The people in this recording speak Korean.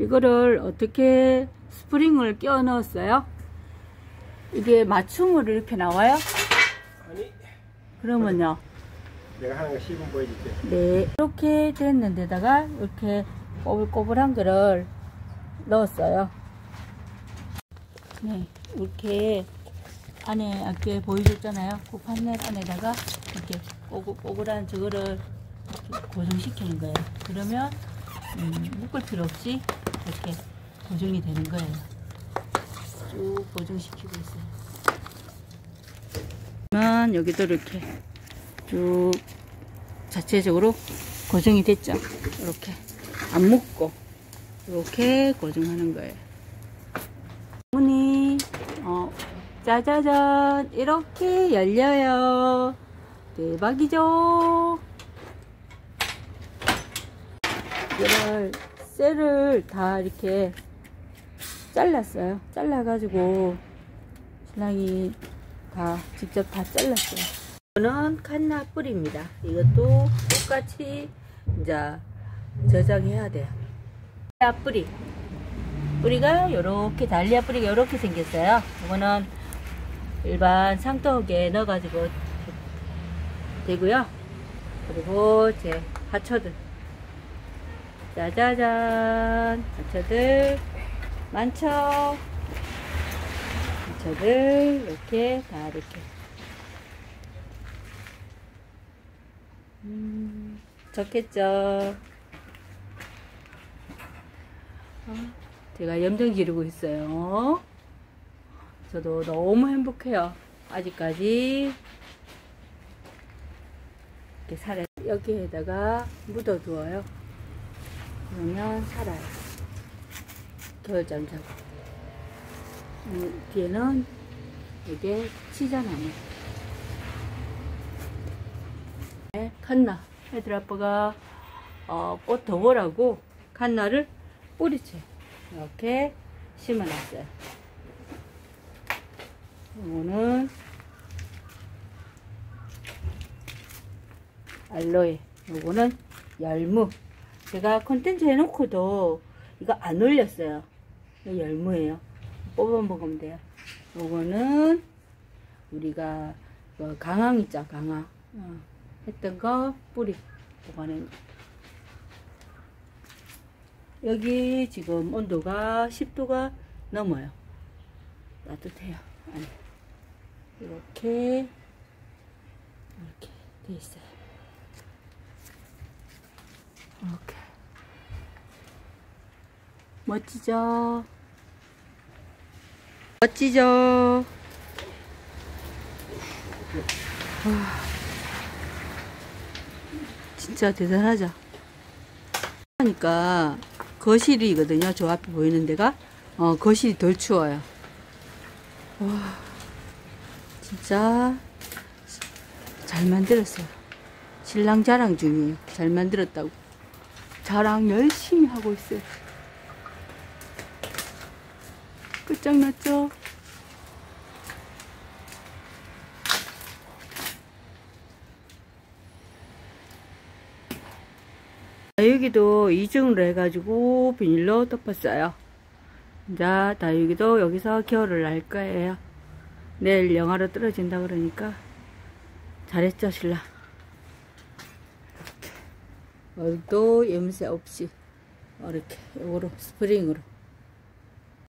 이거를 어떻게 스프링을 끼워 넣었어요? 이게 맞춤으로 이렇게 나와요? 아니 그러면요. 내가 하는 거 시범 보여줄게 네. 이렇게 됐는 데다가 이렇게 꼬불꼬불한 거를 넣었어요. 네. 이렇게 안에 아까 보여줬잖아요. 그 판넬 안에다가 이렇게 꼬불꼬불한 저거를 고정시키는 거예요. 그러면 음, 묶을 필요 없이 이렇게 고정이 되는 거예요. 쭉 고정시키고 있어요. 여기도 이렇게 쭉 자체적으로 고정이 됐죠. 이렇게 안 묶고 이렇게 고정하는 거예요. 문이 어, 짜자잔 이렇게 열려요. 대박이죠. 이 셀을 다 이렇게 잘랐어요. 잘라가지고 신랑이 다 직접 다 잘랐어요. 이거는 칸나 뿌리입니다. 이것도 똑같이 이제 저장해야 돼요. 달리아 뿌리. 뿌리가 이렇게 달리아 뿌리가 이렇게 생겼어요. 이거는 일반 상토에 넣어가지고 되고요. 그리고 제 하초들. 짜자잔. 하초들 많죠? 하초들 이렇게 다 이렇게. 음, 좋겠죠. 어, 제가 염정 지르고 있어요. 저도 너무 행복해요. 아직까지 이렇게 살아 여기에다가 묻어두어요. 그러면 살아요. 겨울잠 자고. 음, 뒤에는 이게 치자나무. 네, 칸나. 애들 아빠가 어, 꽃 덩어라고 칸나를 뿌리채 이렇게 심어놨어요. 이거는 알로에 요거는 열무 제가 컨텐츠 해놓고도 이거 안 올렸어요. 열무예요. 뽑아 먹으면 돼요. 요거는 우리가 그 강황 있죠 강황. 어, 했던 거 뿌리. 보관해 여기 지금 온도가 10도가 넘어요. 따뜻해요. 안에 이렇게 이렇게 돼 있어요. 이렇게 멋지죠? 멋지죠? 와, 진짜 대단하죠? 하니까 거실이거든요 저 앞에 보이는 데가. 어, 거실이 덜 추워요. 와 진짜 잘 만들었어요. 신랑 자랑 중이에요. 잘 만들었다고. 자랑 열심히 하고 있어요 끝장났죠? 다육이도 이중으로 해가지고 비닐로 덮었어요. 자 다육이도 여기서 겨울을 날 거예요. 내일 영하로 떨어진다 그러니까 잘했죠 신랑 이렇게 얼도 염색 없이 이렇게 요거로 스프링으로